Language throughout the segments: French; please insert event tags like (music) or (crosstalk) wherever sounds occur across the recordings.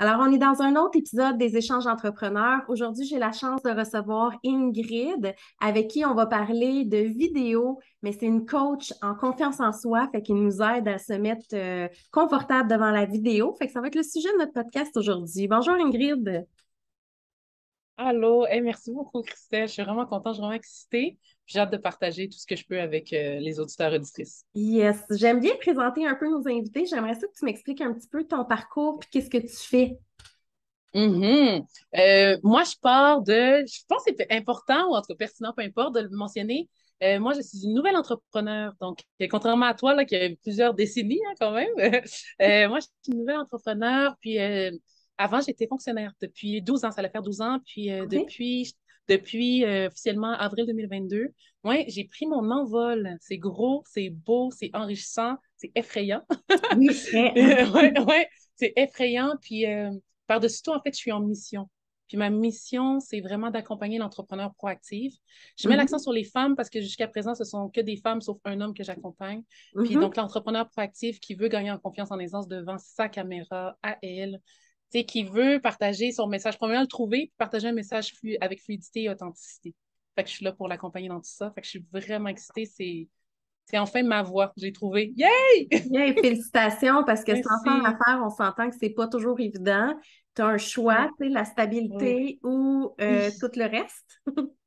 Alors, on est dans un autre épisode des échanges entrepreneurs. Aujourd'hui, j'ai la chance de recevoir Ingrid, avec qui on va parler de vidéo, mais c'est une coach en confiance en soi, fait qu'il nous aide à se mettre euh, confortable devant la vidéo. Fait que ça va être le sujet de notre podcast aujourd'hui. Bonjour Ingrid. Allô, et merci beaucoup Christelle. Je suis vraiment contente, je suis vraiment excitée. J'ai hâte de partager tout ce que je peux avec euh, les auditeurs et auditrices. Yes, j'aime bien présenter un peu nos invités. J'aimerais ça que tu m'expliques un petit peu ton parcours et qu'est-ce que tu fais. Mm-hmm. Euh, moi, je pars de, je pense que c'est important ou en tout cas pertinent, peu importe, de le mentionner. Euh, moi, je suis une nouvelle entrepreneur. Donc, contrairement à toi, là, qui a plusieurs décennies hein, quand même, (laughs) moi, je suis une nouvelle entrepreneur. Puis, avant, j'étais fonctionnaire depuis 12 ans. Ça allait faire 12 ans. Puis euh, depuis, depuis euh, officiellement avril 2022, ouais, j'ai pris mon envol. C'est gros, c'est beau, c'est enrichissant, c'est effrayant. Oui, (laughs) ouais, ouais, c'est effrayant. Puis euh, par-dessus tout, en fait, je suis en mission. Puis ma mission, c'est vraiment d'accompagner l'entrepreneur proactif. Je mets mm-hmm. l'accent sur les femmes parce que jusqu'à présent, ce sont que des femmes, sauf un homme que j'accompagne. Puis mm-hmm. donc, l'entrepreneur proactif qui veut gagner en confiance en aisance devant sa caméra, à elle, qui veut partager son message. Premièrement, le trouver, partager un message avec fluidité et authenticité. Fait que je suis là pour l'accompagner dans tout ça. Fait que je suis vraiment excitée. C'est, c'est enfin ma voix. J'ai trouvé. Yay! (laughs) Yay! Félicitations parce que sans faire affaire, on s'entend que c'est pas toujours évident. Tu as un choix, tu sais, la stabilité ou euh, tout le reste. (laughs)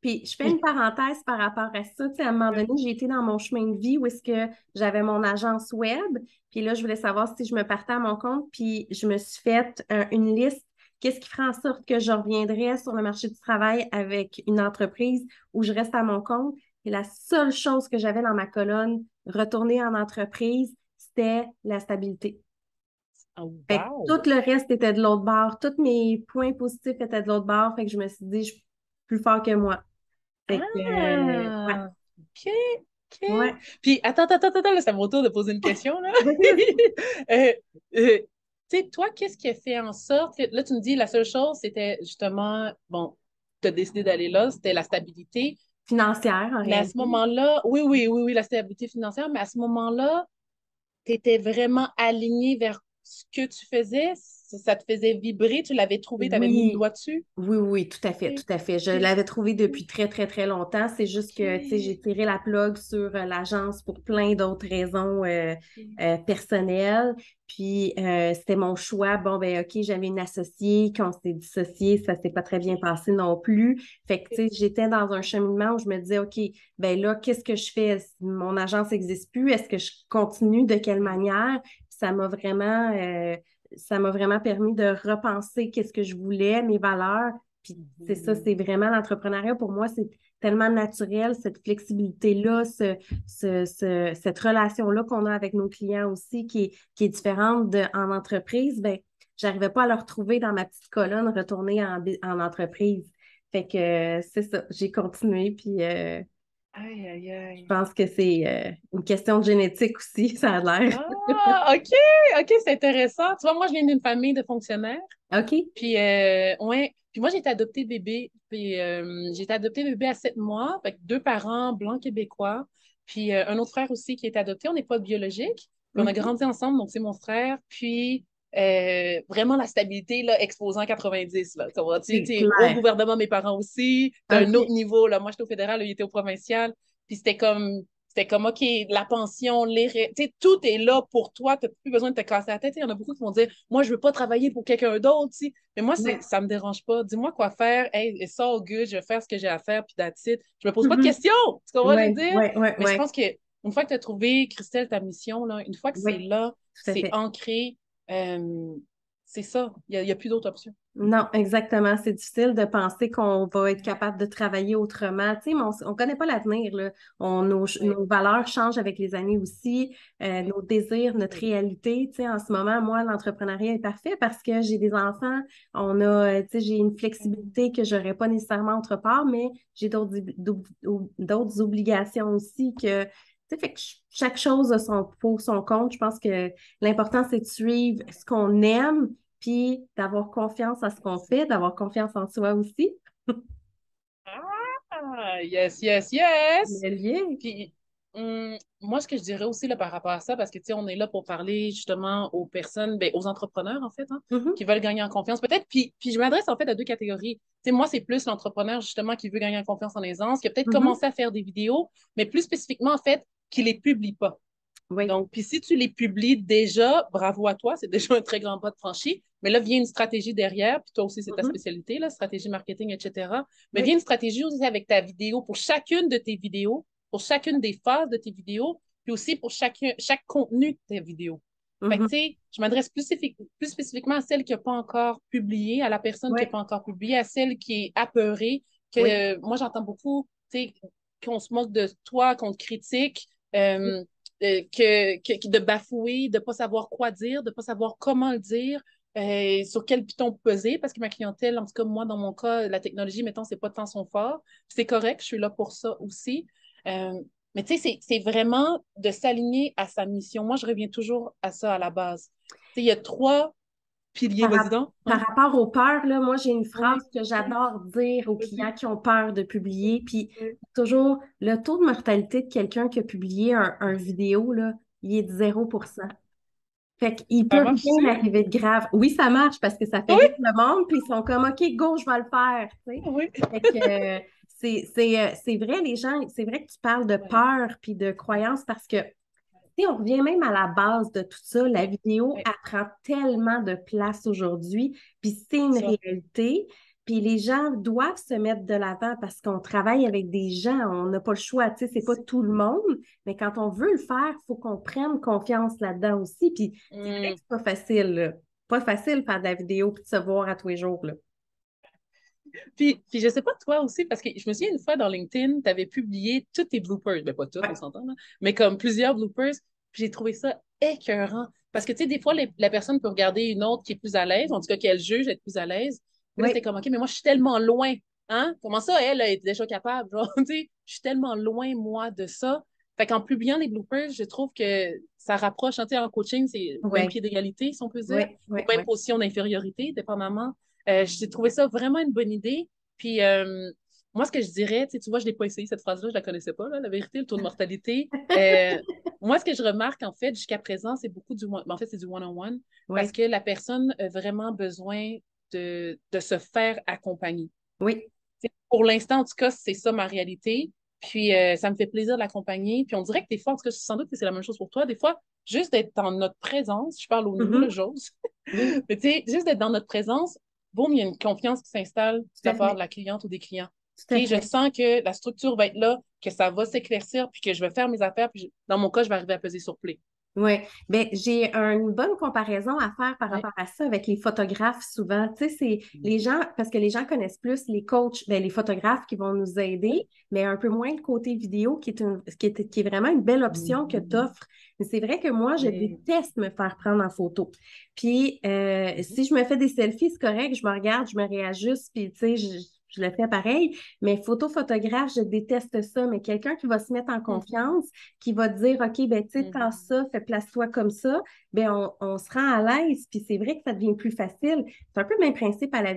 Puis je fais une parenthèse par rapport à ça. Tu sais, à un moment donné, j'ai été dans mon chemin de vie où est-ce que j'avais mon agence web. Puis là, je voulais savoir si je me partais à mon compte. Puis je me suis fait euh, une liste. Qu'est-ce qui ferait en sorte que je reviendrais sur le marché du travail avec une entreprise où je reste à mon compte? Et la seule chose que j'avais dans ma colonne, retourner en entreprise, c'était la stabilité. Oh, tout le reste était de l'autre bord. Tous mes points positifs étaient de l'autre bord. Fait que je me suis dit, je plus fort que moi. Fait ah, OK. OK. Puis, attends, attends, attends, là, c'est à mon tour de poser une question. Là. (laughs) (laughs) Euh, euh, tu sais, toi, qu'est-ce qui a fait en sorte que, là, tu me dis, la seule chose, c'était justement, bon, tu as décidé d'aller là, c'était la stabilité. Financière, en Mais à ce moment-là, oui, oui, oui, oui, la stabilité financière, mais à ce moment-là, tu étais vraiment aligné vers ce que tu faisais, ça te faisait vibrer, tu l'avais trouvé, tu avais mis le doigt dessus? Oui, oui, tout à fait, tout à fait. Je l'avais trouvé depuis très, très, très longtemps. C'est juste que, tu sais, j'ai tiré la plug sur euh, l'agence pour plein d'autres raisons euh, euh, personnelles. Puis, c'était mon choix. Bon, ben OK, j'avais une associée. Quand on s'est dissocié, ça s'est pas très bien passé non plus. Fait que, tu sais, j'étais dans un cheminement où je me disais, OK, ben là, qu'est-ce que je fais? Mon agence n'existe plus? Est-ce que je continue? De quelle manière? Ça m'a vraiment ça m'a vraiment permis de repenser qu'est-ce que je voulais, mes valeurs. Puis c'est ça, c'est vraiment l'entrepreneuriat pour moi, c'est tellement naturel, cette flexibilité-là, ce, cette relation-là qu'on a avec nos clients aussi, qui est, qui est différente de, en entreprise, ben, j'arrivais pas à le retrouver dans ma petite colonne, retourner en, en entreprise. Fait que c'est ça, j'ai continué, puis euh, Aïe, aïe, aïe. Je pense que c'est euh, une question de génétique aussi, (laughs) ça a l'air. Ah, OK, OK, c'est intéressant. Tu vois, moi, je viens d'une famille de fonctionnaires. OK. Puis, euh, ouais. Puis moi, j'ai été adoptée bébé. Puis, euh, j'ai été adoptée bébé à sept mois, avec deux parents blancs québécois. Puis, un autre frère aussi qui est adopté. On n'est pas biologique. On a grandi ensemble, donc c'est mon frère. Puis, euh, vraiment la stabilité là, exposant 90. Là, au gouvernement, mes parents aussi, d'un un autre niveau. Là. Moi, j'étais au fédéral, il était au provincial. Puis c'était comme, c'était comme, OK, la pension, les... sais tout est là pour toi, tu n'as plus besoin de te casser la tête. Il y en a beaucoup qui vont dire, moi, je veux pas travailler pour quelqu'un d'autre. Mais moi, ça ça me dérange pas. Dis-moi quoi faire. Hey, it's all good, je vais faire ce que j'ai à faire, puis that's it. Je me pose pas de mm-hmm. questions. Tu comprends ouais, je veux dire? Mais je pense que une fois que tu as trouvé, Christelle, ta mission, là, une fois que c'est là, c'est ancré, euh, c'est ça. Il n'y a, plus d'autres options. Non, exactement. C'est difficile de penser qu'on va être capable de travailler autrement. Tu sais, on ne connaît pas l'avenir. Nos, nos, valeurs changent avec les années aussi, euh, nos désirs, notre réalité. Tu sais, en ce moment, moi, l'entrepreneuriat est parfait parce que j'ai des enfants. On a, tu sais, j'ai une flexibilité que je n'aurais pas nécessairement autre part, mais j'ai d'autres obligations aussi que fait que chaque chose a son pour son compte. Je pense que l'important, c'est de suivre ce qu'on aime, puis d'avoir confiance à ce qu'on fait, d'avoir confiance en soi aussi. ah, yes, yes, yes! Le lien. Puis, Hum, moi, ce que je dirais aussi là, par rapport à ça, parce que on est là pour parler justement aux personnes, ben, aux entrepreneurs en fait, hein, mm-hmm. qui veulent gagner en confiance peut-être. Puis, puis je m'adresse en fait à deux catégories. sais moi, c'est plus l'entrepreneur justement qui veut gagner en confiance en aisance, qui a peut-être mm-hmm. commencé à faire des vidéos, mais plus spécifiquement en fait, qui les publie pas. Oui. Donc, puis si tu les publies déjà, bravo à toi, c'est déjà (laughs) un très grand pas de franchi. Mais là, vient une stratégie derrière, puis toi aussi, c'est ta mm-hmm. spécialité, là, stratégie marketing, etc. Mais vient une stratégie aussi avec ta vidéo pour chacune de tes vidéos pour chacune des phases de tes vidéos, puis aussi pour chaque, chaque contenu de tes vidéos. Fait que, mm-hmm. tu sais, je m'adresse plus, plus, spécifiquement à celle qui n'a pas encore publié, à la personne qui n'a pas encore publié, à celle qui est apeurée, que moi, j'entends beaucoup, tu sais, qu'on se moque de toi, qu'on te critique, euh, euh, que, que, de bafouer, de ne pas savoir quoi dire, de ne pas savoir comment le dire, euh, sur quel piton peser, parce que ma clientèle, en tout cas, moi, dans mon cas, la technologie, mettons, c'est pas tant son fort. C'est correct, je suis là pour ça aussi. Mais tu sais, c'est vraiment de s'aligner à sa mission. Moi, je reviens toujours à ça à la base. Il y a trois piliers, par, par rapport aux peurs, là, moi, j'ai une phrase que j'adore dire aux clients qui ont peur de publier. Puis toujours, le taux de mortalité de quelqu'un qui a publié un, vidéo, là, il est de 0% fait qu'il peut rien arriver de grave. Oui, ça marche parce que ça fait oui. le monde, puis ils sont comme OK, go, je vais le faire. Oui. Fait que, euh, c'est vrai, les gens, c'est vrai que tu parles de peur puis de croyance parce que, on revient même à la base de tout ça. La vidéo, elle prend tellement de place aujourd'hui, puis c'est une réalité. Puis les gens doivent se mettre de l'avant parce qu'on travaille avec des gens, on n'a pas le choix, tu sais, c'est pas tout le monde, mais quand on veut le faire, il faut qu'on prenne confiance là-dedans aussi. Puis c'est mmh. pas facile, pas facile faire de la vidéo puis de se voir à tous les jours. Là. Puis, puis je sais pas toi aussi, parce que je me souviens une fois dans LinkedIn, tu avais publié tous tes bloopers, mais ben, pas tous, on s'entend, mais comme plusieurs bloopers, j'ai trouvé ça écœurant. Parce que, tu sais, des fois, la personne peut regarder une autre qui est plus à l'aise, en tout cas qu'elle juge être plus à l'aise. Puis là, comme, OK, mais moi, je suis tellement loin. Hein? Comment ça, elle, elle est déjà capable? Genre, (laughs) je suis tellement loin, moi, de ça. Fait qu'en publiant les bloopers, je trouve que ça rapproche, hein, en coaching, c'est un pied d'égalité, si on peut dire, ou même position d'infériorité, dépendamment euh, j'ai trouvé ça vraiment une bonne idée. Puis euh, moi, ce que je dirais, tu vois, je ne l'ai pas essayé cette phrase-là, je ne la connaissais pas, la vérité, le taux de (laughs) mortalité. Euh, moi, ce que je remarque, en fait, jusqu'à présent, c'est beaucoup du en fait, c'est du one-on-one parce que la personne a vraiment besoin de, de se faire accompagner. Oui. pour l'instant, en tout cas, c'est ça ma réalité. Puis ça me fait plaisir de l'accompagner. Puis on dirait que des fois, en tout cas, sans doute que c'est la même chose pour toi, des fois, juste d'être dans notre présence, je parle au niveau mm-hmm. de choses, (laughs) mais tu sais, juste d'être dans notre présence, boum, il y a une confiance qui s'installe de la part de la cliente ou des clients. Et je sens que la structure va être là, que ça va s'éclaircir, puis que je vais faire mes affaires, puis dans mon cas, je vais arriver à peser sur play. Oui, bien, j'ai une bonne comparaison à faire par rapport à ça avec les photographes souvent. Tu sais, c'est mm. les gens, parce que les gens connaissent plus les coachs, bien, les photographes qui vont nous aider, mais un peu moins le côté vidéo qui est, une, qui est, qui est vraiment une belle option que mm. tu offres. Mais c'est vrai que moi, je déteste me faire prendre en photo. Puis, euh, mm-hmm. si je me fais des selfies, c'est correct, je me regarde, je me réajuste, puis tu sais, je, le fais pareil. Mais photo, photographe, je déteste ça. Mais quelqu'un qui va se mettre en mm-hmm. confiance, qui va dire, OK, ben, tu sais, quand mm-hmm. ça, fais place-toi comme ça, ben, on, on, se rend à l'aise. Puis c'est vrai que ça devient plus facile. C'est un peu le même principe à la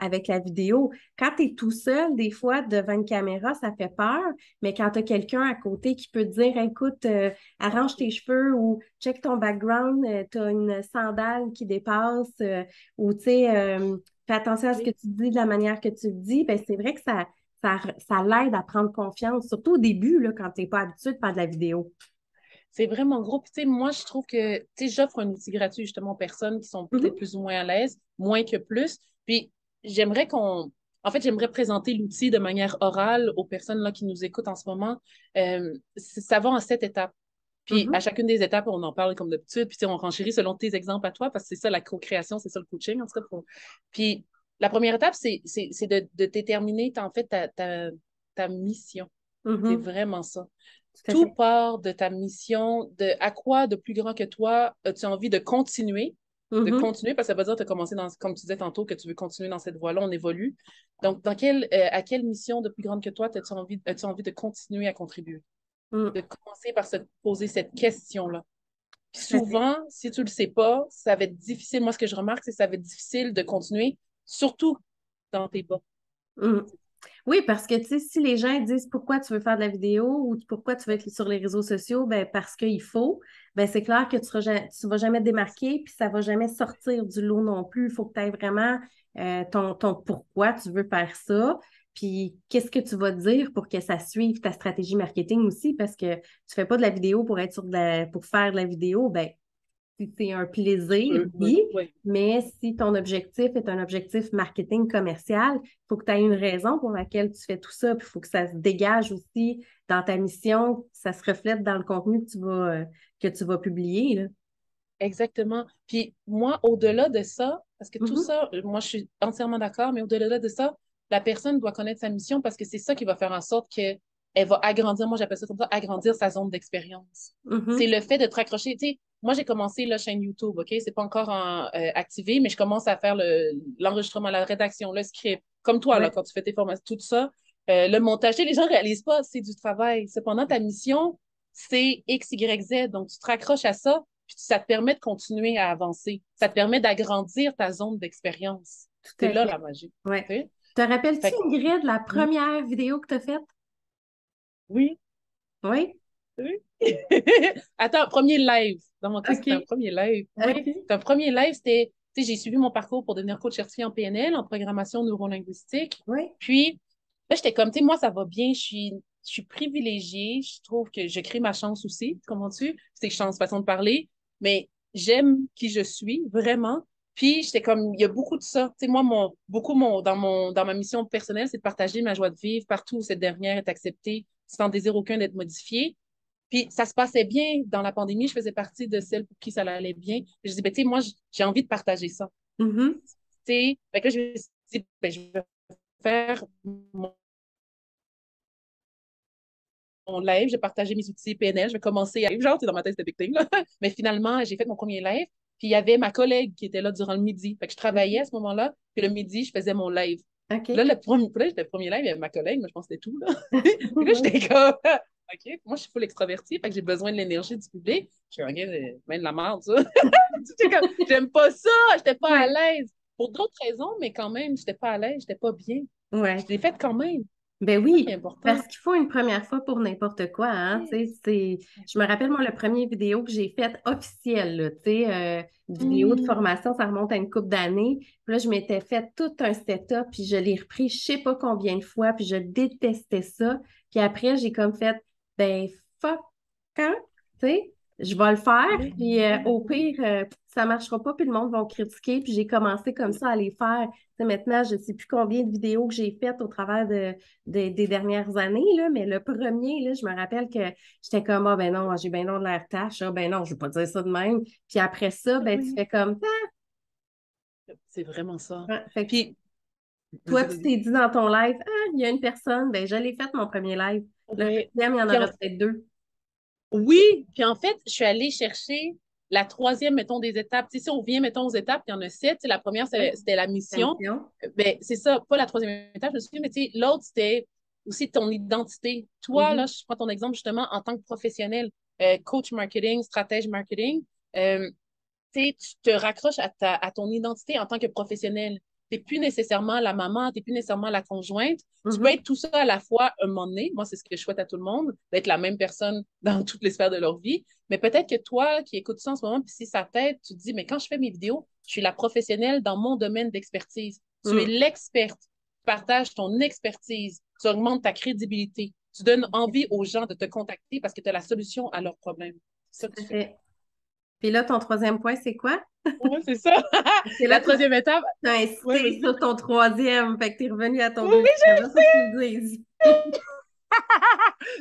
avec la vidéo. Quand tu es tout seul, des fois, devant une caméra, ça fait peur. Mais quand tu as quelqu'un à côté qui peut te dire, écoute, euh, arrange tes cheveux ou check ton background, euh, tu as une sandale qui dépasse euh, ou, tu sais, fais attention à ce que tu dis de la manière que tu le dis, ben c'est vrai que ça, ça, ça l'aide à prendre confiance, surtout au début, là, quand tu n'es pas habitué de faire de la vidéo. C'est vraiment gros. Puis, tu sais, moi, je trouve que, tu sais, j'offre un outil gratuit justement aux personnes qui sont peut-être mm-hmm. plus ou moins à l'aise, moins que plus. Puis, j'aimerais qu'on. En fait, j'aimerais présenter l'outil de manière orale aux personnes là, qui nous écoutent en ce moment. Euh, ça va en sept étapes. Puis mm-hmm. à chacune des étapes, on en parle comme d'habitude, puis on renchérit selon tes exemples à toi, parce que c'est ça la co-création, c'est ça le coaching, en tout cas. Puis la première étape, c'est de, de, déterminer en fait ta, ta, ta mission. Mm-hmm. C'est vraiment ça. Tout, part de ta mission, de à quoi de plus grand que toi as-tu envie de continuer, de mm-hmm. continuer, parce que ça veut dire que tu as commencé dans, comme tu disais tantôt, que tu veux continuer dans cette voie-là, on évolue. Donc, dans quelle, euh, à quelle mission de plus grande que toi as-tu envie, as envie de continuer à contribuer? Mm. de commencer par se poser cette question-là. souvent, si tu ne le sais pas, ça va être difficile. Moi, ce que je remarque, c'est que ça va être difficile de continuer, surtout dans tes bas. Mm. Oui, parce que si les gens disent pourquoi tu veux faire de la vidéo ou pourquoi tu veux être sur les réseaux sociaux, ben parce qu'il faut, ben c'est clair que tu ne vas jamais te démarquer, puis ça ne va jamais sortir du lot non plus. Il faut que tu aies vraiment euh, ton, ton pourquoi tu veux faire ça. Puis qu'est-ce que tu vas dire pour que ça suive ta stratégie marketing aussi, parce que tu ne fais pas de la vidéo pour être sur pour faire de la vidéo, ben c'est un plaisir, oui, mais si ton objectif est un objectif marketing commercial, il faut que tu aies une raison pour laquelle tu fais tout ça, puis il faut que ça se dégage aussi dans ta mission, ça se reflète dans le contenu que tu vas, euh, que tu vas publier. Là. Exactement. Puis moi, au-delà de ça, parce que tout mm-hmm. ça, moi, je suis entièrement d'accord, mais au-delà de ça, la personne doit connaître sa mission parce que c'est ça qui va faire en sorte qu'elle va agrandir, moi j'appelle ça comme ça, agrandir sa zone d'expérience. Mm-hmm. C'est le fait de te raccrocher. Tu sais, moi, j'ai commencé la chaîne YouTube, OK? C'est pas encore en, euh, activé, mais je commence à faire l'enregistrement, la rédaction, le script. Comme toi, là, quand tu fais tes formations, tout ça. Euh, le montage, les gens ne réalisent pas, c'est du travail. Cependant, ta mission, c'est X, Y, Z. Donc, tu te raccroches à ça, puis ça te permet de continuer à avancer. Ça te permet d'agrandir ta zone d'expérience. C'est là la magie. Oui. Te rappelles-tu, Ingrid, la première vidéo que tu as faite? Oui. Oui? Oui. (laughs) Attends, premier live. Dans mon cas, c'était un premier live. Oui. Un premier live, c'était, tu sais, j'ai suivi mon parcours pour devenir coach certifié en PNL, en programmation neurolinguistique. Oui. Puis, là, j'étais comme, tu sais, moi, ça va bien, je suis, je suis privilégiée, je trouve que je crée ma chance aussi. Comment tu? C'est chance, façon de parler, mais j'aime qui je suis, vraiment. Puis, j'étais comme, il y a beaucoup de ça. Tu sais, moi, mon, beaucoup mon, dans, mon, dans ma mission personnelle, c'est de partager ma joie de vivre partout où cette dernière est acceptée, sans désir aucun d'être modifiée. Puis ça se passait bien dans la pandémie. Je faisais partie de celles pour qui ça allait bien. je dis, ben, tu sais, moi, j'ai envie de partager ça. Mm-hmm. Tu sais, fait que je me suis dit, ben, je vais faire mon live, j'ai partagé mes outils PNL, je vais commencer à genre, dans ma tête, c'était big là. (laughs) Mais finalement, j'ai fait mon premier live, puis il y avait ma collègue qui était là durant le midi. Fait que je travaillais à ce moment-là, puis le midi, je faisais mon live. Là, le premier, le premier live, il y avait ma collègue, mais je pense que c'était tout, là. (laughs) puis là, j'étais comme, (laughs) OK, moi, je suis full extravertie, fait que j'ai besoin de l'énergie du public. Je suis OK, même de la merde, ça. (laughs) J'aime pas ça, j'étais pas à l'aise. Pour d'autres raisons, mais quand même, j'étais pas à l'aise, j'étais pas bien. Ouais. Je l'ai faite quand même. Ben oui, parce qu'il faut une première fois pour n'importe quoi. Hein? C'est... Je me rappelle, moi, le premier vidéo que j'ai fait officielle, sais, euh, vidéo de mmh. formation, ça remonte à une couple d'années. Puis là, je m'étais fait tout un setup, puis je l'ai repris je sais pas combien de fois, puis je détestais ça. Puis après, j'ai comme fait, ben fuck, hein? tu sais, je vais le faire, puis euh, au pire, euh, ça ne marchera pas, puis le monde va critiquer, puis j'ai commencé comme ça à les faire. maintenant, je ne sais plus combien de vidéos que j'ai faites au travers de, des dernières années, là, mais le premier, là, je me rappelle que j'étais comme, ah ben non, j'ai bien non de l'air tâche, ah ben non, je ne vais pas dire ça de même. Puis après ça, ben tu fais comme, ah! C'est vraiment ça. puis, toi, tu t'es dit dans ton live, ah, il y a une personne, ben je l'ai fait mon premier live. Le deuxième, il y en aura peut-être deux. Oui, puis en fait, je suis allée chercher la troisième, mettons, des étapes. si on vient, mettons, aux étapes, il y en a sept. la première, c'était la mission. Ben, c'est ça, pas la troisième étape, je me suis dit, mais l'autre, c'était aussi ton identité. Toi, mm-hmm. là, je prends ton exemple justement en tant que professionnel, euh, coach marketing, stratège marketing. Euh, tu te raccroches à, ta, à ton identité en tant que professionnel tu n'es plus nécessairement la maman, tu n'es plus nécessairement la conjointe. Tu peux mm-hmm. être tout ça à la fois un moment donné. Moi, c'est ce que je souhaite à tout le monde, d'être la même personne (laughs) dans toutes les sphères de leur vie. Mais peut-être que toi qui écoutes ça en ce moment, puis si ça t'aide, tu te dis, mais quand je fais mes vidéos, je suis la professionnelle dans mon domaine d'expertise. Tu es mm. l'experte. Tu partages ton expertise. Tu augmentes ta crédibilité. Tu donnes envie aux gens de te contacter parce que tu as la solution à leurs problèmes. C'est ça que tu fais. Puis là, ton troisième point, c'est quoi? Oui, c'est ça. c'est (laughs) la troisième étape. Tu as insisté sur ton troisième, fait que tu es revenu à ton oui, deuxième. Oui, je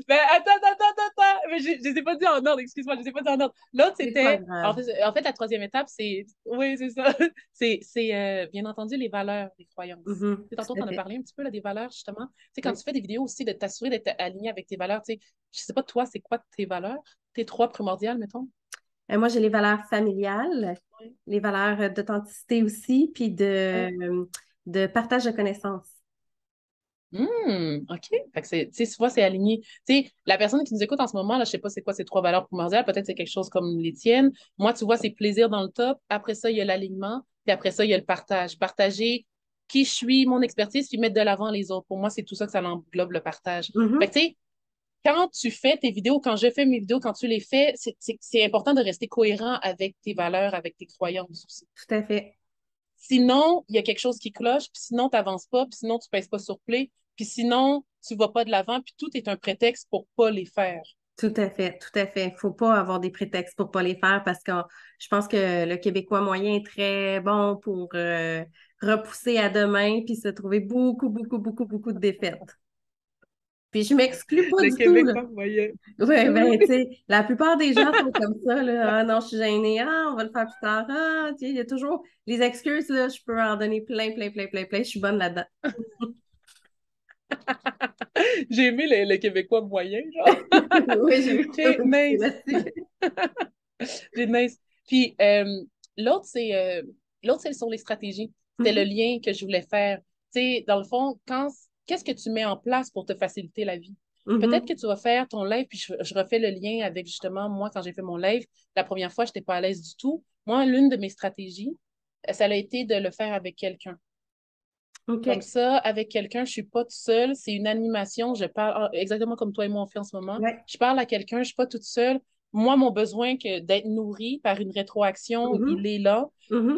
mais attends, attends, attends, attends. Mais je ne les ai pas dit en ordre, excuse-moi, je ne les ai pas dit en ordre. L'autre, c'était. En fait, en fait, la troisième étape, c'est. Oui, c'est ça. (laughs) C'est, euh, bien entendu, les valeurs, les croyances. Mm-hmm. Tantôt, tu en as parlé un petit peu là, des valeurs, justement. Tu sais, quand tu fais des vidéos aussi, de t'assurer d'être aligné avec tes valeurs. Tu sais, je ne sais pas, toi, c'est quoi tes valeurs? Tes trois primordiales, mettons? Euh, moi, j'ai les valeurs familiales, les valeurs d'authenticité aussi, puis de, de partage de connaissances. Mmh, OK. Fait que c'est, tu sais, c'est aligné. Tu sais, la personne qui nous écoute en ce moment, là, je sais pas c'est quoi ces trois valeurs primordiales. Peut-être c'est quelque chose comme les tiennes. Moi, tu vois, c'est plaisir dans le top. Après ça, il y a l'alignement. Puis après ça, il y a le partage. Partager qui je suis, mon expertise, puis mettre de l'avant les autres. Pour moi, c'est tout ça que ça englobe le partage. Mhm. Fait que, tu sais, quand tu fais tes vidéos, quand je fais mes vidéos, quand tu les fais, c'est- important de rester cohérent avec tes valeurs, avec tes croyances aussi. Tout à fait. Sinon, il y a quelque chose qui cloche, puis sinon, tu n'avances pas, puis sinon, tu pèses pas sur play, puis sinon, tu vas pas de l'avant, puis tout est un prétexte pour pas les faire. Tout à fait, tout à fait. Il ne faut pas avoir des prétextes pour ne pas les faire parce que je pense que le Québécois moyen est très bon pour euh, repousser à demain puis se trouver beaucoup, beaucoup, beaucoup, beaucoup de défaites. Puis je m'exclus pas Le du tout. Québécois moyen. Oui, ben, tu (laughs) sais, la plupart des gens sont comme ça, là. Ah non, je suis gênée. Ah, on va le faire plus tard. Ah, tu sais, il y a toujours les excuses, là. Je peux en donner plein, plein, plein, plein, plein. Je suis bonne là-dedans. (laughs) J'ai aimé le, le Québécois moyen, genre. (laughs) oui, j'ai vu nice. Là-dessus. J'ai nice. Puis euh, l'autre, c'est euh, l'autre, c'est sur les stratégies. C'était le Mhm. lien que je voulais faire. Tu sais, dans le fond, quand qu'est-ce que tu mets en place pour te faciliter la vie? Mhm. Peut-être que tu vas faire ton live, puis je, je refais le lien avec justement moi quand j'ai fait mon live. La première fois, je n'étais pas à l'aise du tout. Moi, l'une de mes stratégies, euh, ça a été de le faire avec quelqu'un. OK. Comme ça, avec quelqu'un, je suis pas toute seule. C'est une animation. Je parle ah, exactement comme toi et moi on fait en ce moment. Ouais. Je parle à quelqu'un, je suis pas toute seule. Moi, mon besoin que d'être nourrie par une rétroaction, Mhm. il est là.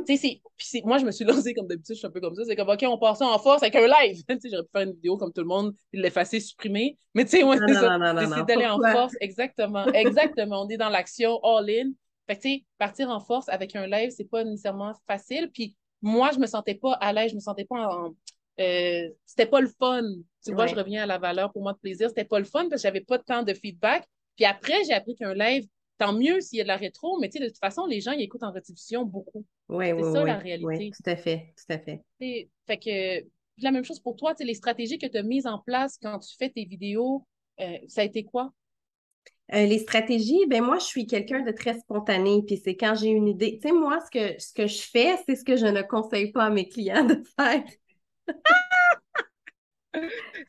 Sais, c'est- puis c'est- moi, je me suis (laughs) lancée comme d'habitude, je suis un peu comme ça. C'est comme, OK, on part ça en force avec un live. (laughs) j'aurais pu faire une vidéo comme tout le monde, puis l'effacer, supprimer. Mais tu sais, moi, c'est ça. non. d'aller en force. Exactement. (laughs) Exactement. on est dans l'action all-in. Fait que, tu sais, partir en force avec un live, c'est pas nécessairement facile. Puis moi, je me sentais pas à l'aise, je me sentais pas en. euh, c'était pas le fun. Tu vois, Ouais. je reviens à la valeur pour moi de plaisir. C'était pas le fun parce que j'avais pas de temps de feedback. Puis après, j'ai appris qu'un live, tant mieux s'il y a de la rétro, mais tu sais, de toute façon, les gens, ils écoutent en rediffusion beaucoup. Oui, C'est ça, la réalité. Tout à fait, tout à fait. Fait que la même chose pour toi, tu sais, les stratégies que tu as mises en place quand tu fais tes vidéos, euh, ça a été quoi? Euh, les stratégies, ben moi, je suis quelqu'un de très spontané, puis c'est quand j'ai une idée. Tu sais, moi, ce que, ce que je fais, c'est ce que je ne conseille pas à mes clients de faire.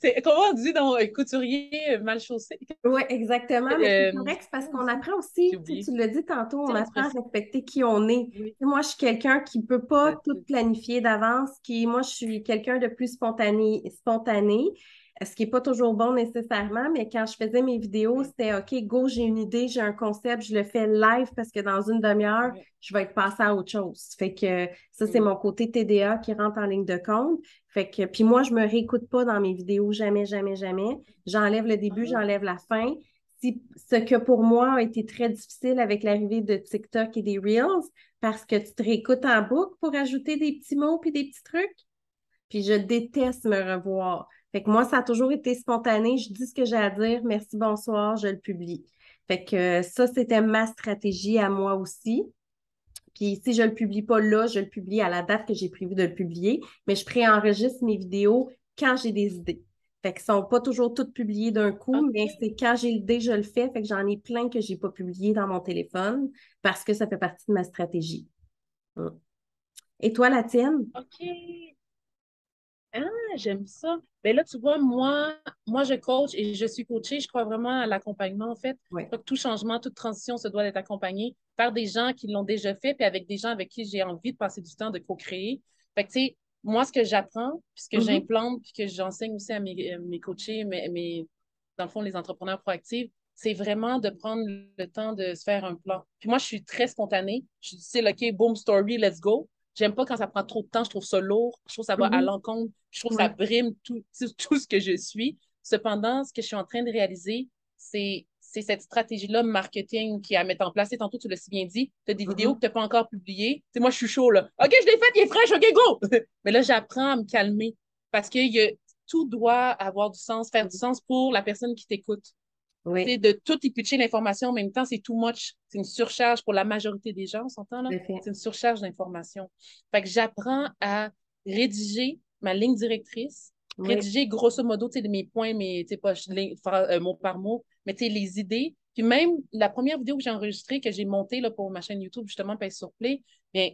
C'est comment on dit dans euh, couturier mal chaussé? Oui, exactement. Mais c'est Euh, c'est parce qu'on apprend aussi, tu l'as dit tantôt, on apprend à respecter qui on est. Oui. Moi, je suis quelqu'un qui ne peut pas tout planifier d'avance, qui, moi, je suis quelqu'un de plus spontané, spontané, ce qui n'est pas toujours bon nécessairement, mais quand je faisais mes vidéos, c'était OK, go, j'ai une idée, j'ai un concept, je le fais live parce que dans une demi-heure, je vais être passée à autre chose. Fait que ça, c'est Mm. mon côté TDA qui rentre en ligne de compte. Fait que, puis moi, je me réécoute pas dans mes vidéos, jamais, jamais, jamais. J'enlève le début, Ah. j'enlève la fin. Si, ce que pour moi a été très difficile avec l'arrivée de TikTok et des Reels, parce que tu te réécoutes en boucle pour ajouter des petits mots puis des petits trucs. Puis je déteste me revoir. Fait que moi, ça a toujours été spontané. Je dis ce que j'ai à dire. Merci, bonsoir, je le publie. Fait que euh, ça, c'était ma stratégie à moi aussi. Puis si je le publie pas là, je le publie à la date que j'ai prévu de le publier, mais je préenregistre mes vidéos quand j'ai des idées. Fait qu'elles sont pas toujours toutes publiées d'un coup, mais c'est quand j'ai l'idée, je le fais. Fait que j'en ai plein que j'ai pas publié dans mon téléphone parce que ça fait partie de ma stratégie. Mm. Et toi, la tienne? OK. Ah, j'aime ça. Mais là, tu vois, moi, moi, je coach et je suis coachée. Je crois vraiment à l'accompagnement, en fait. Oui. Je crois que tout changement, toute transition se doit d'être accompagné par des gens qui l'ont déjà fait, puis avec des gens avec qui j'ai envie de passer du temps, de co-créer. Fait que, tu sais, moi, ce que j'apprends, puis ce que Mhm. j'implante, puis que j'enseigne aussi à mes, euh, mes coachés, mes, mes- dans le fond, les entrepreneurs proactifs, c'est vraiment de prendre le temps de se faire un plan. Puis moi, je suis très spontanée. Je suis, OK, boom, story, let's go. J'aime pas quand ça prend trop de temps, je trouve ça lourd, je trouve ça va à Mhm. l'encontre, je trouve que ça brime (laughs) tout, tout, ce que je suis. Cependant, ce que je suis en train de réaliser, c'est c'est cette stratégie-là marketing qui est à mettre en place. Et tantôt, tu l'as si bien dit, tu as des vidéos que tu n'as pas encore publiées. Tu sais, moi, je suis chaud, là. OK, je l'ai faite, il est fraîche, OK, go! (laughs) Mais là, j'apprends à me calmer parce que y a- tout doit avoir du sens, faire du sens pour la personne qui t'écoute. Oui, sais, de tout éplucher l'information en même temps, c'est too much. C'est une surcharge pour la majorité des gens, on s'entend là? C'est une surcharge d'informations. Fait que j'apprends à rédiger ma ligne directrice, Oui. rédiger grosso modo mes points, mes pas euh, mot par mot, mais les idées. Puis même la première vidéo que j'ai enregistrée, que j'ai montée là, pour ma chaîne YouTube, justement, Pèse sur Play, bien,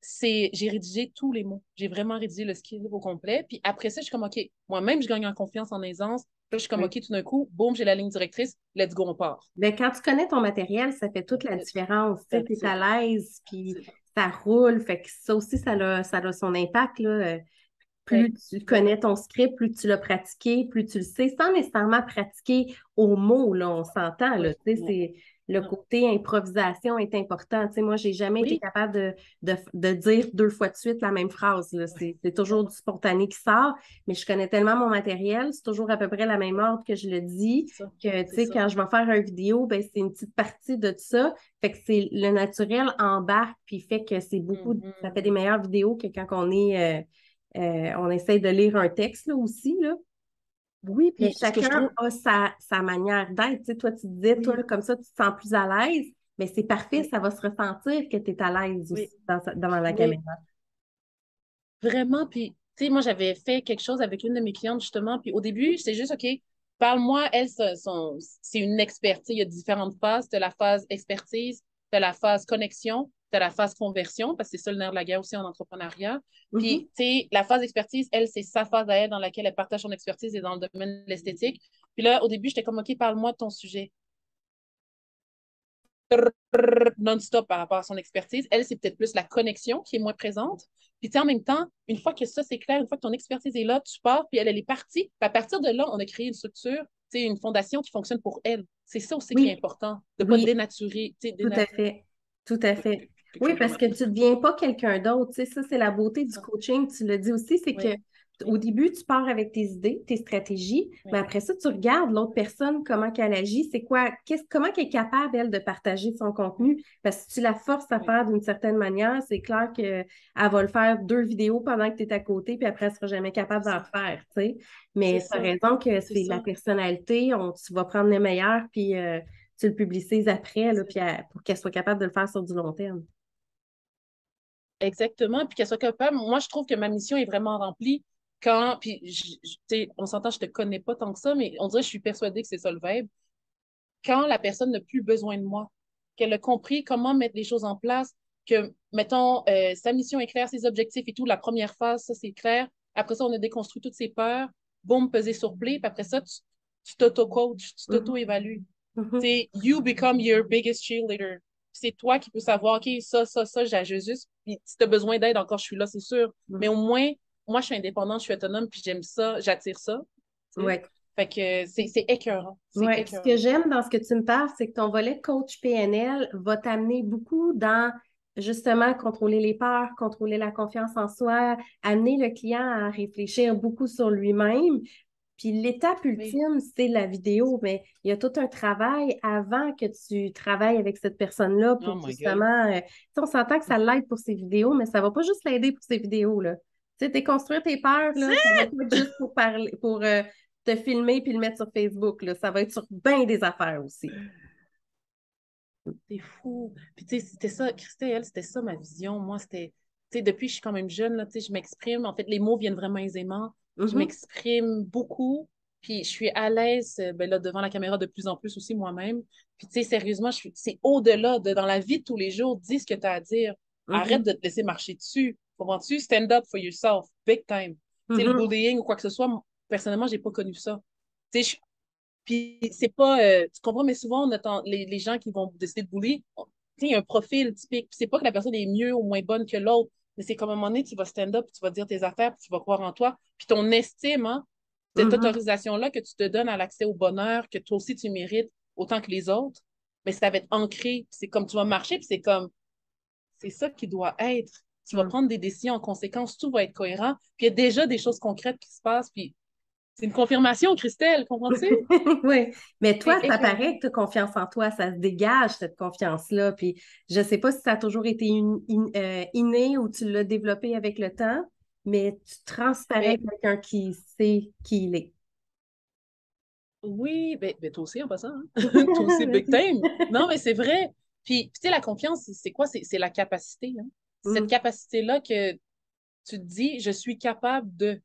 c'est j'ai rédigé tous les mots. J'ai vraiment rédigé le skill au complet. Puis après ça, je suis comme, OK, moi-même, je gagne en confiance, en aisance. Là, je suis comme, Oui. OK, tout d'un coup, boum, j'ai la ligne directrice, let's go, on part. Ben, quand tu connais ton matériel, ça fait toute la différence. Tu t'es à l'aise, puis ça roule. Fait que ça aussi, ça a, ça a son impact. Là. plus tu connais ton script, plus tu l'as pratiqué, plus tu le sais, sans nécessairement pratiquer au mot, là, on s'entend, là, le côté improvisation est important. Tu sais, moi, j'ai jamais été capable de, dire deux fois de suite la même phrase. C'est toujours du spontané qui sort, mais je connais tellement mon matériel, c'est toujours à peu près la même ordre que je le dis, que, tu sais, quand je vais faire une vidéo, ben, c'est une petite partie de ça. Fait que c'est le naturel embarque, puis fait que c'est beaucoup, ça fait des mm-hmm. meilleures vidéos que quand on est, euh, euh, on essaye de lire un texte, là, aussi, là. Oui, puis chacun a sa, manière d'être. Tu sais, toi, tu disais, toi, comme ça, tu te sens plus à l'aise, mais c'est parfait, ça va se ressentir que tu es à l'aise aussi dans, la caméra. Vraiment, puis, tu sais, moi, j'avais fait quelque chose avec une de mes clientes, justement, puis au début, c'est juste, OK, parle-moi, elle, c'est une experte. Il y a différentes phases. As la phase expertise, as la phase connexion, tu as la phase conversion, parce que c'est ça le nerf de la guerre aussi en entrepreneuriat. Puis, mm-hmm. tu sais, la phase expertise, elle, c'est sa phase à elle dans laquelle elle partage son expertise et dans le domaine de l'esthétique. Puis là, au début, j'étais comme, OK, parle-moi de ton sujet. Non-stop par rapport à son expertise. Elle, c'est peut-être plus la connexion qui est moins présente. Puis, tu sais, en même temps, une fois que ça, c'est clair, une fois que ton expertise est là, tu pars, puis elle, elle est partie. Puis à partir de là, on a créé une structure, tu sais, une fondation qui fonctionne pour elle. C'est ça aussi qui est important, de ne pas dénaturer. Tout à fait. Tout à fait. Oui, parce que tu ne deviens pas quelqu'un d'autre. Tu sais, ça, c'est la beauté du coaching. Tu le dis aussi, c'est que au début, tu pars avec tes idées, tes stratégies, mais après ça, tu regardes l'autre personne, comment qu'elle agit, c'est quoi, qu'est-ce, comment elle est capable, elle, de partager son contenu? Parce que si tu la forces à faire d'une certaine manière, c'est clair qu'elle va le faire deux vidéos pendant que tu es à côté, puis après, elle ne sera jamais capable d'en faire, tu sais. Mais tu as raison que c'est la personnalité, on, tu vas prendre les meilleurs, puis euh, tu le publicises après, là, puis pour qu'elle soit capable de le faire sur du long terme. Exactement, puis qu'elle soit capable. Moi, je trouve que ma mission est vraiment remplie quand, puis, on s'entend, je te connais pas tant que ça, mais on dirait que je suis persuadée que c'est ça le vibe. Quand la personne n'a plus besoin de moi, qu'elle a compris comment mettre les choses en place, que, mettons, euh, sa mission est claire, ses objectifs et tout, la première phase, ça, c'est clair. Après ça, on a déconstruit toutes ses peurs, boum, peser sur play, puis après ça, tu t'auto-coaches, tu mm-hmm. t'auto-évalues. Mm-hmm. C'est you become your biggest cheerleader c'est toi qui peux savoir, OK, ça, ça, ça, j'ajuste juste. Puis si tu as besoin d'aide, encore, je suis là, c'est sûr. Mm. Mais au moins, moi, je suis indépendante, je suis autonome, puis j'aime ça, j'attire ça. Ouais. Fait que c'est écœurant. Ouais. Ce que j'aime dans ce que tu me parles, c'est que ton volet coach PNL va t'amener beaucoup dans justement contrôler les peurs, contrôler la confiance en soi, amener le client à réfléchir beaucoup sur lui-même, puis l'étape ultime, c'est la vidéo, mais il y a tout un travail avant que tu travailles avec cette personne-là pour oh justement. Euh, on s'entend que ça l'aide pour ses vidéos, mais ça ne va pas juste l'aider pour ses vidéos. Là. Tu sais, déconstruire tes peurs, là, ça va pas être juste pour parler, pour euh, te filmer puis le mettre sur Facebook. Là. Ça va être sur bien des affaires aussi. C'est fou. Puis tu sais, c'était ça, Christelle, c'était ça ma vision. Moi, c'était, tu sais, depuis que je suis quand même jeune, là, tu sais, je m'exprime. En fait, les mots viennent vraiment aisément. Je mm-hmm. m'exprime beaucoup, puis je suis à l'aise euh, ben là, devant la caméra de plus en plus aussi moi-même. Puis tu sais, sérieusement, c'est au-delà de dans la vie de tous les jours, dis ce que tu as à dire. Mm-hmm. Arrête de te laisser marcher dessus. Comprends-tu? Stand up for yourself, big time. Sais, le mm-hmm. bullying ou quoi que ce soit, personnellement, j'ai pas connu ça. Tu sais, puis c'est pas, euh, tu comprends, mais souvent, on les, les gens qui vont décider de bully, il y a un profil typique. C'est pas que la personne est mieux ou moins bonne que l'autre mais c'est comme à un moment donné, tu vas stand up, tu vas dire tes affaires, puis tu vas croire en toi. Puis ton estime, hein, cette mm-hmm. autorisation-là que tu te donnes à l'accès au bonheur, que toi aussi tu mérites autant que les autres, mais ça va être ancré. C'est comme tu vas marcher, puis c'est comme, c'est ça qui doit être. Tu vas mm. prendre des décisions en conséquence, tout va être cohérent. Puis il y a déjà des choses concrètes qui se passent, puis c'est une confirmation, Christelle, comprends-tu? (laughs) oui, mais toi, ça paraît que tu as confiance en toi, ça se dégage, cette confiance-là. Puis je ne sais pas si ça a toujours été euh, inné ou tu l'as développé avec le temps, mais tu transparais quelqu'un qui sait qui il est. Oui, ben, ben toi aussi en passant. Hein? (laughs) (laughs) toi aussi, big time. Non, mais c'est vrai. Puis, tu sais, la confiance, c'est quoi? C'est la capacité. Hein? Cette mm. capacité-là que tu te dis, je suis capable de.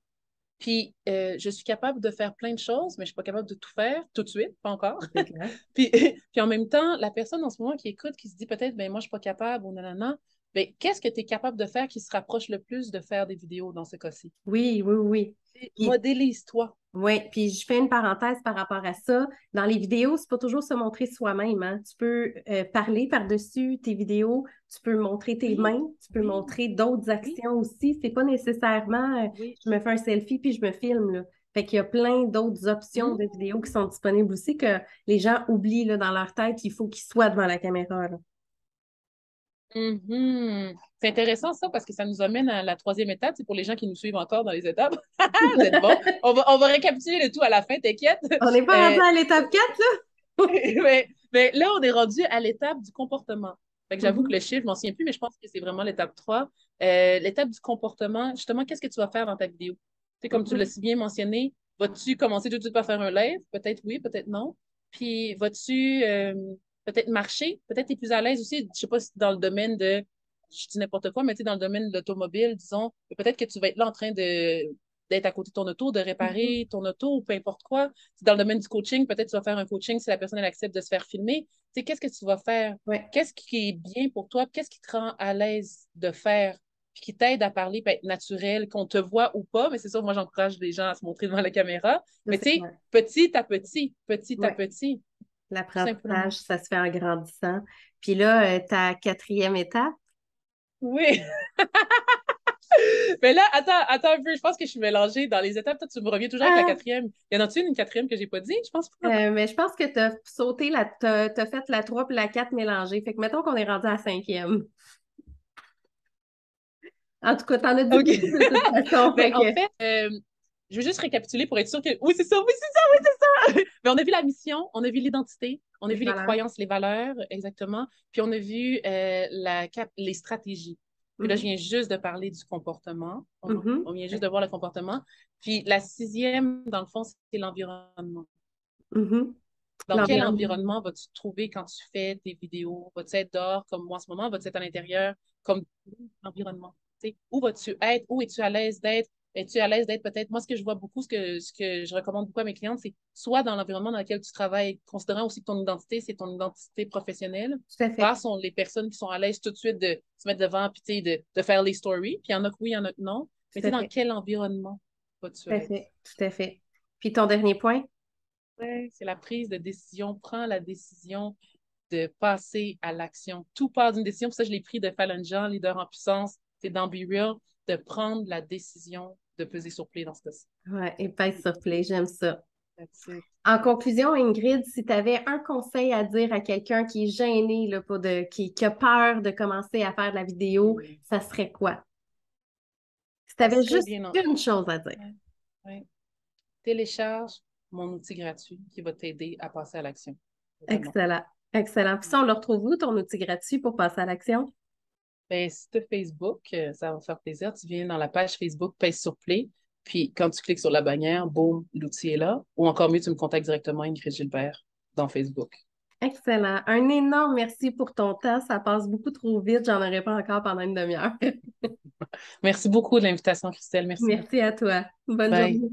Puis, euh, je suis capable de faire plein de choses, mais je ne suis pas capable de tout faire tout de suite, pas encore. (laughs) puis, (laughs) puis, en même temps, la personne en ce moment qui écoute, qui se dit peut-être, ben moi, je ne suis pas capable ou nanana, ben, qu'est-ce que tu es capable de faire qui se rapproche le plus de faire des vidéos dans ce cas-ci? Oui, oui, oui. Modélise-toi. Oui, puis je fais une parenthèse par rapport à ça. Dans les vidéos, c'est pas toujours se montrer soi-même. Hein. Tu peux euh, parler par-dessus tes vidéos, tu peux montrer tes mains, tu peux montrer d'autres actions aussi. C'est pas nécessairement euh, je me fais un selfie puis je me filme. Là. Fait qu'il y a plein d'autres options de vidéos qui sont disponibles aussi que les gens oublient là, dans leur tête qu'il faut qu'ils soient devant la caméra. Mm-hmm. C'est intéressant ça parce que ça nous amène à la troisième étape. C'est pour les gens qui nous suivent encore dans les étapes. (laughs) Vous êtes bon. On va, on va récapituler le tout à la fin, t'inquiète. On n'est pas rendu à l'étape 4, là? (laughs) mais, là, on est rendu à l'étape du comportement. Que j'avoue que mm-hmm. le chiffre, je m'en souviens plus, mais je pense que c'est vraiment l'étape 3. Euh, l'étape du comportement, justement, qu'est-ce que tu vas faire dans ta vidéo? Comme tu mm-hmm. l'as si bien mentionné, vas-tu commencer tout de suite par faire un live? Peut-être oui, peut-être non. Puis vas-tu euh, peut-être marcher, peut-être tu es plus à l'aise aussi, je sais pas si dans le domaine de, je dis n'importe quoi, mais tu sais, dans le domaine de l'automobile, disons, peut-être que tu vas être là en train de d'être à côté de ton auto, de réparer mm-hmm. ton auto ou peu importe quoi. Dans le domaine du coaching, peut-être tu vas faire un coaching si la personne elle accepte de se faire filmer. Tu sais, qu'est-ce que tu vas faire? Qu'est-ce qui est bien pour toi? Qu'est-ce qui te rend à l'aise de faire? Puis qui t'aide à parler, être naturel, qu'on te voit ou pas. Mais c'est sûr, moi, j'encourage les gens à se montrer devant la caméra. Mais tu sais, petit à petit, petit à petit. L'apprentissage, ça se fait en grandissant. Puis là, euh, ta quatrième étape? Oui. (laughs) Mais là, attends, attends un peu, je pense que je suis mélangée dans les étapes. Toi, tu me reviens toujours avec la ah! quatrième. Y en a-tu une, une quatrième que j'ai pas dit? Je pense pas. Euh, mais je pense que tu as sauté la. Tu as, fait la 3 puis la 4 mélangée. Fait que mettons qu'on est rendu à la cinquième. En tout cas, t'en as dit okay. de toute façon. (laughs) Ben, en fait, euh, je veux juste récapituler pour être sûr que. Oui, c'est ça, oui, c'est ça, oui, c'est ça. (laughs) Mais on a vu la mission, on a vu l'identité, on a vu les croyances, les valeurs, exactement. Puis on a vu euh, la cap... les stratégies. Puis là, je mm-hmm. viens juste de parler du comportement. Mm-hmm. On, vient juste de voir le comportement. Puis la sixième, dans le fond, c'est l'environnement. Mm-hmm. Dans quel environnement vas-tu te trouver quand tu fais tes vidéos? Vas-tu être dehors comme moi en ce moment? Vas-tu être à l'intérieur comme l'environnement? Où vas-tu être? Où es-tu à l'aise d'être? Es-tu à l'aise d'être peut-être, moi, ce que je vois beaucoup, ce que, ce que je recommande beaucoup à mes clientes, c'est soit dans l'environnement dans lequel tu travailles, considérant aussi que ton identité, c'est ton identité professionnelle. Tout à fait. sont les personnes qui sont à l'aise tout de suite de se mettre devant, puis de, de faire les stories. Puis il y en a que oui, il y en a que non. Mais tu dans quel environnement vas-tu Tout à fait, tout à fait. Puis ton dernier point? c'est la prise de décision. Prends la décision de passer à l'action. Tout part d'une décision. Pour ça, je l'ai pris de Fallon Jean, leader en puissance. C'est dans Be Real, de prendre la décision de peser sur play dans ce cas-ci. Oui, et pèse sur play, j'aime ça. En conclusion, Ingrid, si tu avais un conseil à dire à quelqu'un qui est gêné, là, pour de, qui, a peur de commencer à faire de la vidéo, ça serait quoi? Si tu avais juste une chose à dire. Télécharge mon outil gratuit qui va t'aider à passer à l'action. Excellent. Excellent. Puis ça, on le retrouve où, ton outil gratuit pour passer à l'action? Ben, si tu Facebook, euh, ça va faire plaisir. Tu viens dans la page Facebook, pèse sur Play, puis quand tu cliques sur la bannière, boum, l'outil est là. Ou encore mieux, tu me contactes directement, Ingrid Gilbert, dans Facebook. Excellent. Un énorme merci pour ton temps. Ça passe beaucoup trop vite. J'en aurais pas encore pendant une demi-heure. (laughs) merci beaucoup de l'invitation, Christelle. Merci. Merci à toi. Bonne journée.